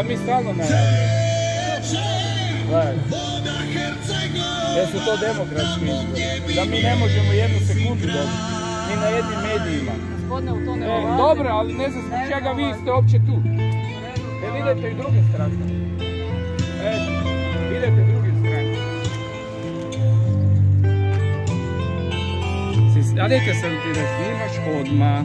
Pa mi stalno najavljamo. Jesu to demokratski izbori. Da mi ne možemo jednu sekundu dobiti. Ni na jednim medijima. Gospodine, u to ne e, Dobro, ali ne znam zbog čega vi ste uopće tu. E, idete i drugim strankama. E, idete drugim strankama. Adete sam ti da snimaš odmah.